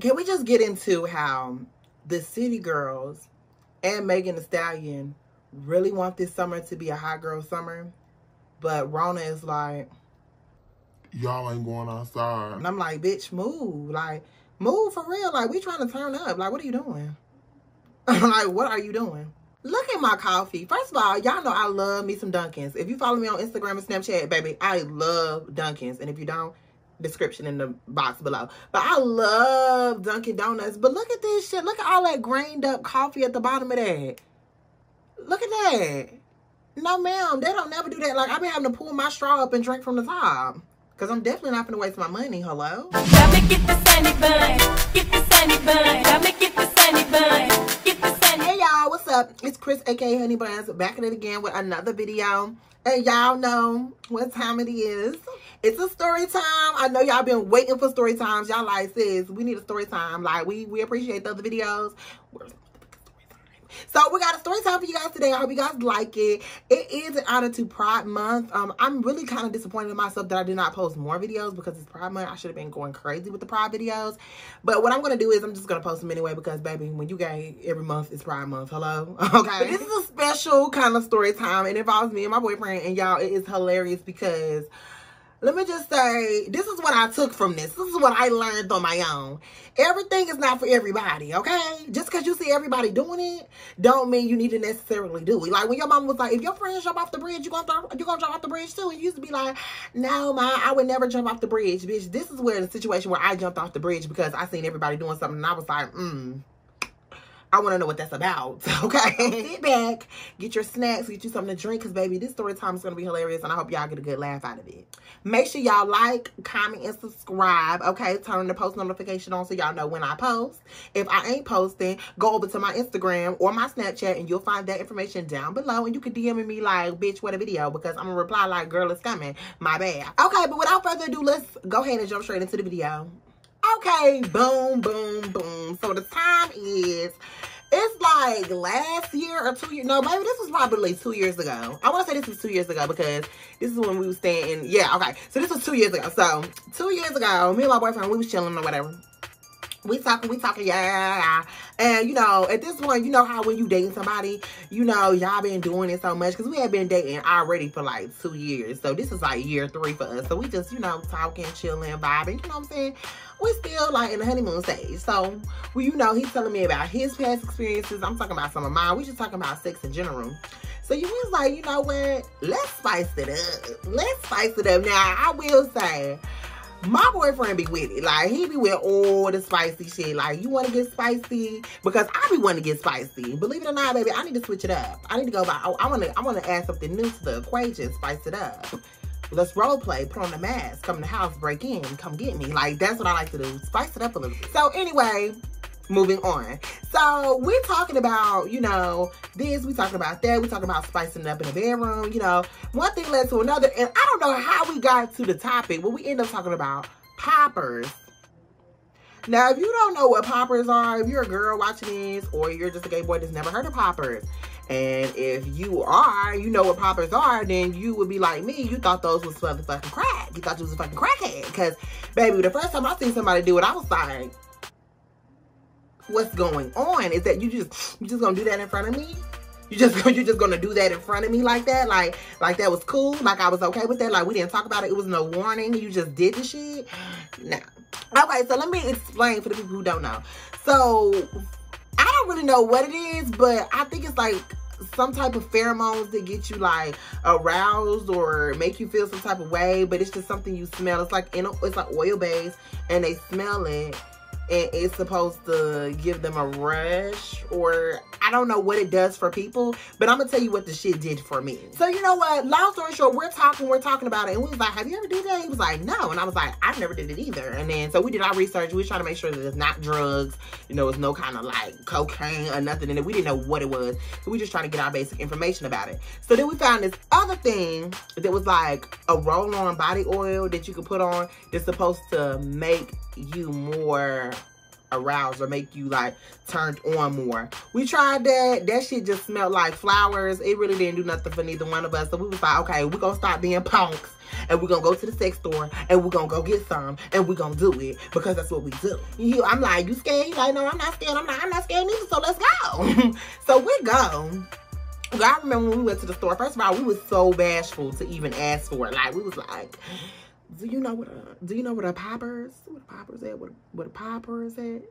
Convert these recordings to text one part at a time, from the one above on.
can we just get into how the city girls and Megan Thee Stallion really want this summer to be a hot girl summer, but Rona is like, y'all ain't going outside. And I'm like, bitch, move. Like, move for real. Like, we trying to turn up. Like, what are you doing? like, what are you doing? Look at my coffee. First of all, y'all know I love me some Dunkins. If you follow me on Instagram and Snapchat, baby, I love Dunkins. And if you don't, description in the box below. But I love Dunkin' Donuts. But look at this shit. Look at all that grained up coffee at the bottom of that. Look at that. No, ma'am. They don't never do that. Like, I've been having to pull my straw up and drink from the top. Because I'm definitely not going to waste my money. Hello? Got me get the sunny bun. Get the sunny bun. Got me get the sunny bun. Get the sunny Hey y'all, what's up? It's Chris, aka Honey Buns, back at it again with another video. And y'all know what time it is. It's a story time. I know y'all been waiting for story times. Y'all like, sis, we need a story time. Like, we, we appreciate the other videos. Where's so we got a story time for you guys today. I hope you guys like it. It is an honor to Pride Month. Um, I'm really kind of disappointed in myself that I did not post more videos because it's Pride Month. I should have been going crazy with the Pride videos. But what I'm going to do is I'm just going to post them anyway because, baby, when you gay, every month is Pride Month. Hello? Okay. But this is a special kind of story time. It involves me and my boyfriend. And y'all, it is hilarious because let me just say, this is what I took from this. This is what I learned on my own. Everything is not for everybody, okay? Just because you see everybody doing it, don't mean you need to necessarily do it. Like when your mom was like, if your friends jump off the bridge, you're gonna you gonna jump off the bridge too. And you used to be like, no, ma, I would never jump off the bridge, bitch. This is where the situation where I jumped off the bridge because I seen everybody doing something and I was like, mm. I want to know what that's about. Okay. Sit back, get your snacks, get you something to drink. Because, baby, this story time is going to be hilarious. And I hope y'all get a good laugh out of it. Make sure y'all like, comment, and subscribe. Okay. Turn the post notification on so y'all know when I post. If I ain't posting, go over to my Instagram or my Snapchat and you'll find that information down below. And you can DM me like, bitch, what a video. Because I'm going to reply like, girl, it's coming. My bad. Okay. But without further ado, let's go ahead and jump straight into the video. Okay, boom, boom, boom. So the time is, it's like last year or two years. No, maybe this was probably two years ago. I want to say this was two years ago because this is when we was staying yeah, okay. So this was two years ago. So two years ago, me and my boyfriend, we was chilling or whatever. We talking, we talking, yeah. And, you know, at this point, you know how when you dating somebody, you know, y'all been doing it so much. Because we have been dating already for like two years. So this is like year three for us. So we just, you know, talking, chilling, vibing. You know what I'm saying? we still like in the honeymoon stage. So, well, you know, he's telling me about his past experiences. I'm talking about some of mine. We just talking about sex in general. So you was like, you know what? Let's spice it up. Let's spice it up. Now, I will say, my boyfriend be with it. Like, he be with all the spicy shit. Like, you want to get spicy? Because I be wanting to get spicy. Believe it or not, baby, I need to switch it up. I need to go by, I want to I want to add something new to the equation, spice it up. Let's role play, put on the mask, come in the house, break in, come get me. Like, that's what I like to do. Spice it up a little bit. So anyway, moving on. So we're talking about, you know, this, we talking about that, we talking about spicing up in the bedroom, you know. One thing led to another, and I don't know how we got to the topic, but we end up talking about poppers. Now, if you don't know what poppers are, if you're a girl watching this, or you're just a gay boy that's never heard of poppers, and if you are, you know what poppers are, then you would be like me. You thought those was fucking crack. You thought you was a fucking crackhead. Because, baby, the first time I seen somebody do it, I was like, what's going on? Is that you just you just gonna do that in front of me? You just you just gonna do that in front of me like that? Like like that was cool? Like I was okay with that? Like we didn't talk about it? It was no warning? You just did the shit? No. Okay, so let me explain for the people who don't know. So I don't really know what it is, but I think it's like some type of pheromones that get you like aroused or make you feel some type of way, but it's just something you smell. It's like in a, it's like oil based and they smell it and it's supposed to give them a rush or I don't know what it does for people, but I'm gonna tell you what the shit did for me. So you know what? Long story short, we're talking, we're talking about it, and we was like, "Have you ever did that?" He was like, "No," and I was like, "I never did it either." And then so we did our research. We trying to make sure that it's not drugs, you know, it's no kind of like cocaine or nothing in it. We didn't know what it was, so we just trying to get our basic information about it. So then we found this other thing that was like a roll-on body oil that you could put on that's supposed to make you more aroused or make you like turned on more. We tried that. That shit just smelled like flowers. It really didn't do nothing for neither one of us. So we was like, okay, we're gonna stop being punks and we're gonna go to the sex store and we're gonna go get some and we're gonna do it because that's what we do. You, I'm like, you scared? He's like, no, I'm not scared. I'm not, I'm not scared either. So let's go. so we go. I remember when we went to the store. First of all, we was so bashful to even ask for it. Like we was like, do you know what a do you know what a poppers? What a poppers at? What what a poppers at?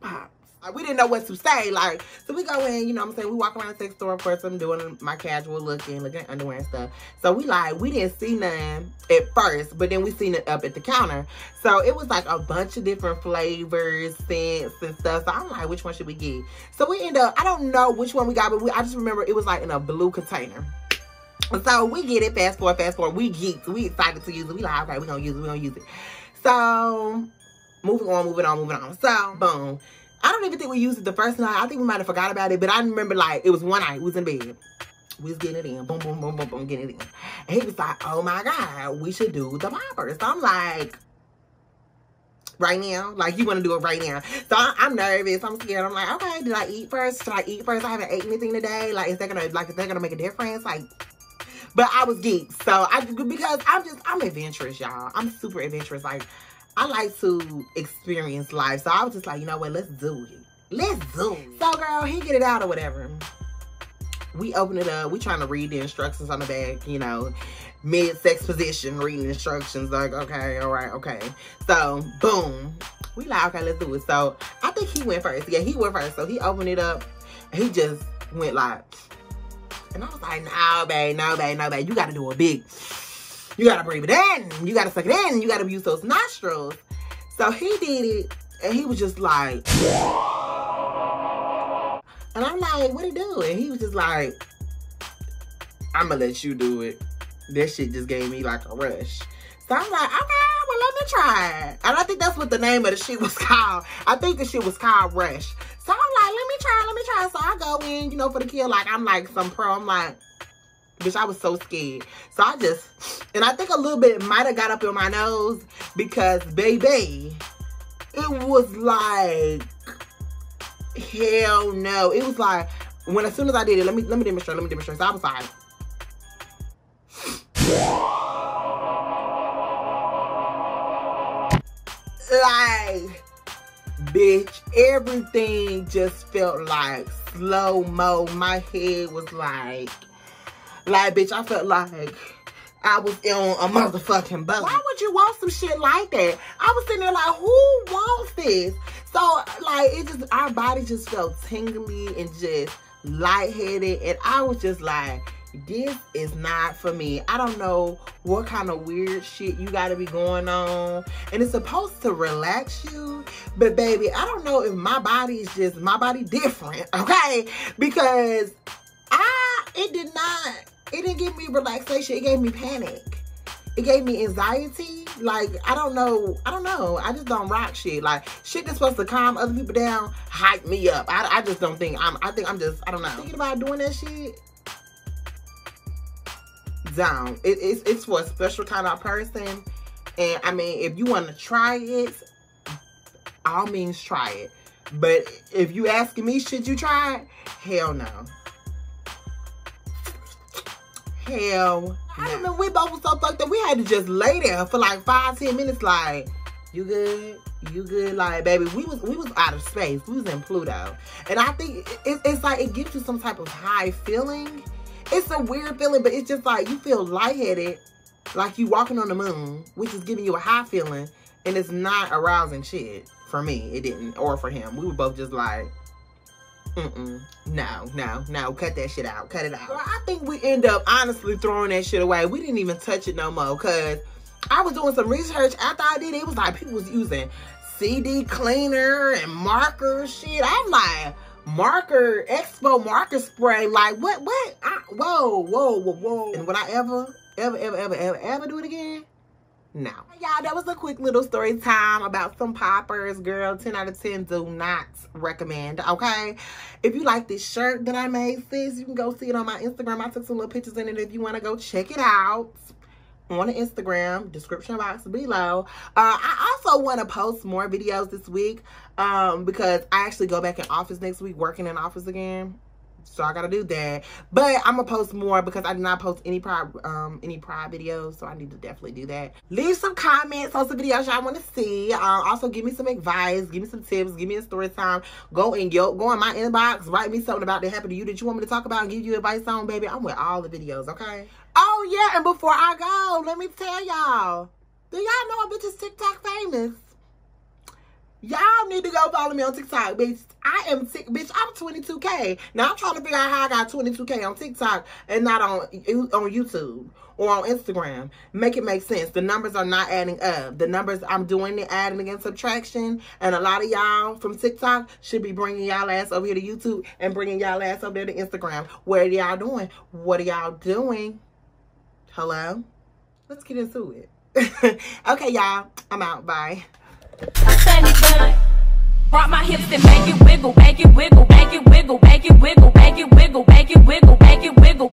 Pops. Like we didn't know what to say. Like so we go in, you know what I'm saying? We walk around the sex store. Of course, I'm doing my casual looking, looking at underwear and stuff. So we like we didn't see none at first, but then we seen it up at the counter. So it was like a bunch of different flavors, scents, and stuff. So I'm like, which one should we get? So we end up, I don't know which one we got, but we, I just remember it was like in a blue container. So we get it, fast forward, fast forward. We geeked. We excited to use it. We like, okay, we're gonna use it, we're gonna use it. So moving on, moving on, moving on. So boom. I don't even think we used it the first night. I think we might have forgot about it, but I remember like it was one night, we was in bed. We was getting it in. Boom, boom, boom, boom, boom, getting it in. And he was like, oh my God, we should do the poppers. So I'm like, right now? Like, you want to do it right now? So I, am nervous. I'm scared. I'm like, okay, did I eat first? Should I eat first? I haven't ate anything today. Like, is that gonna like is that gonna make a difference? Like, but I was geeked. So I because I'm just I'm adventurous, y'all. I'm super adventurous. Like, I like to experience life. So I was just like, you know what? Let's do it. Let's do it. So girl, he get it out or whatever. We open it up. We trying to read the instructions on the back, you know, mid-sex position, reading instructions. Like, okay, all right, okay. So, boom. We like, okay, let's do it. So, I think he went first. Yeah, he went first. So, he opened it up. He just went like, and I was like, no, babe, no, babe, no, babe. You got to do a big, you got to breathe it in. You got to suck it in. You got to use those nostrils. So, he did it. And he was just like, and I'm like, what he do? And he was just like, I'm gonna let you do it. That shit just gave me like a rush. So I'm like, okay, well, let me try it. And I think that's what the name of the shit was called. I think the shit was called Rush. So I go in, you know, for the kill. Like, I'm like some pro. I'm like, bitch, I was so scared. So I just, and I think a little bit might have got up in my nose because, baby, it was like Hell no. It was like when as soon as I did it, let me let me demonstrate, let me demonstrate. So I was like like bitch, everything just felt like slow mo. My head was like like bitch, I felt like I was on a motherfucking boat. Why would you want some shit like that? I was sitting there like, who wants this? So, like, it just, our body just felt tingly and just lightheaded. And I was just like, this is not for me. I don't know what kind of weird shit you got to be going on. And it's supposed to relax you. But baby, I don't know if my body is just, my body different, okay? Because I, it did not, it didn't give me relaxation. It gave me panic. It gave me anxiety. Like, I don't know. I don't know. I just don't rock shit. Like, shit that's supposed to calm other people down, hype me up. I, I just don't think, I'm, I think I'm just, I don't know. Thinking about doing that shit, down. It, it's, it's for a special kind of person. And, I mean, if you want to try it, all means try it. But if you asking me, should you try it? Hell no. Hell I remember we both was so fucked up. We had to just lay there for like five, ten minutes. Like, you good? You good? Like, baby, we was we was out of space. We was in Pluto, and I think it, it's like it gives you some type of high feeling. It's a weird feeling, but it's just like you feel lightheaded, like you walking on the moon, which is giving you a high feeling, and it's not arousing shit. For me, it didn't, or for him. We were both just like, Mm-mm. No, no, no. Cut that shit out. Cut it out. Girl, I think we end up honestly throwing that shit away. We didn't even touch it no more because I was doing some research after I did it. It was like people was using CD cleaner and marker shit. I'm like, marker, expo marker spray. Like, what, what? I, whoa, whoa, whoa, whoa. And would I ever, ever, ever, ever, ever, ever do it again? No. Y'all, that was a quick little story time about some poppers. Girl, 10 out of 10 do not recommend, okay? If you like this shirt that I made, sis, you can go see it on my Instagram. I took some little pictures in it if you want to go check it out. On Instagram, description box below. Uh, I also want to post more videos this week um, because I actually go back in office next week, working in office again so I gotta do that. But I'm gonna post more because I did not post any pride um any pride videos, so I need to definitely do that. Leave some comments on some videos y'all want to see. Uh, also give me some advice, give me some tips, give me a story time. Go in yo go in my inbox, write me something about that happened to you that you want me to talk about and give you advice on, baby. I'm with all the videos, okay? Oh yeah, and before I go, let me tell y'all. Do y'all know a bitch is TikTok famous? Y'all need to go follow me on TikTok, bitch. I am bitch. I'm 22k. Now I'm trying to figure out how I got 22k on TikTok and not on on YouTube or on Instagram. Make it make sense. The numbers are not adding up. The numbers I'm doing the adding and subtraction, and a lot of y'all from TikTok should be bringing y'all ass over here to YouTube and bringing y'all ass over there to Instagram. What are y'all doing? What are y'all doing? Hello. Let's get into it. okay, y'all. I'm out. Bye. Brought my hips and make it wiggle, make it wiggle, make it wiggle, make it wiggle, make it wiggle, make it wiggle, make it wiggle.